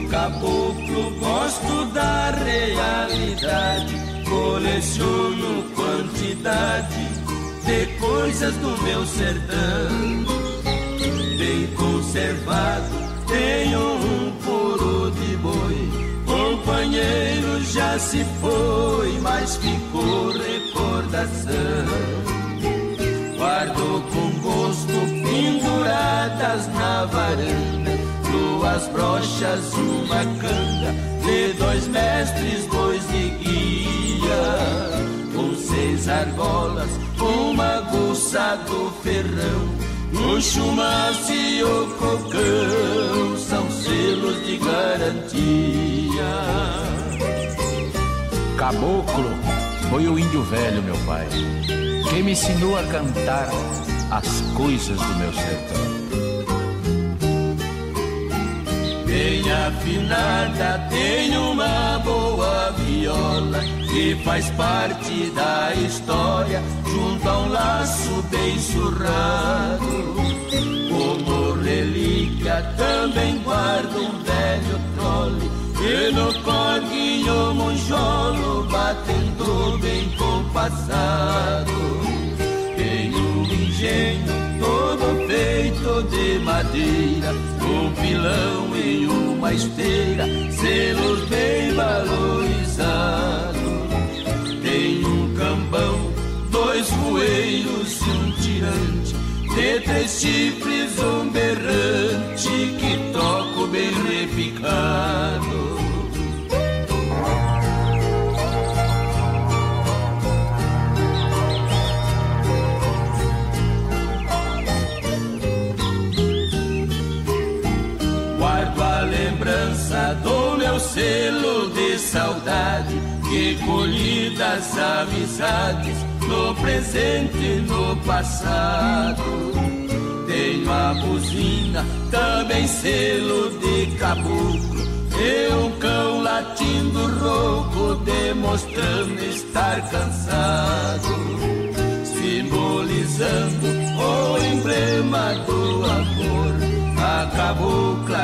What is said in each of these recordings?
Eu gosto da realidade, coleciono quantidade de coisas do meu sertão. Bem conservado, tenho um puro de boi. Companheiro já se foi, mas ficou recordação. Guardo com gosto penduradas na varanda duas brochas, uma canga, de dois mestres, dois de guia, com seis argolas, uma guça do ferrão, um chumaço e o cocão, são selos de garantia. Caboclo foi o índio velho, meu pai, que me ensinou a cantar as coisas do meu sertão. Bem afinada, tem uma boa viola que faz parte da história, junto a um laço bem surrado. Como relíquia também guardo um velho trole, e no corguinho monjolo batendo bem compassado. De madeira, um pilão e uma esteira, selos bem valorizados. Tem um cambão, dois voeiros e um tirante, de três chifres um berrante selo de saudade que colhi das amizades no presente e no passado. Tenho a buzina, também selo de caboclo. E um cão latindo rouco demonstrando estar cansado, simbolizando o emblema do amor. A cabocla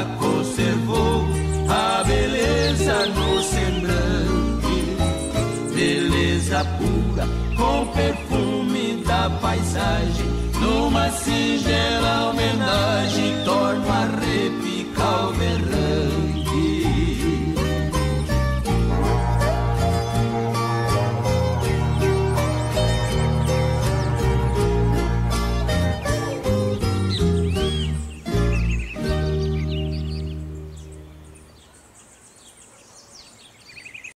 pura com perfume da paisagem, numa singela homenagem torno a repicar o berrante.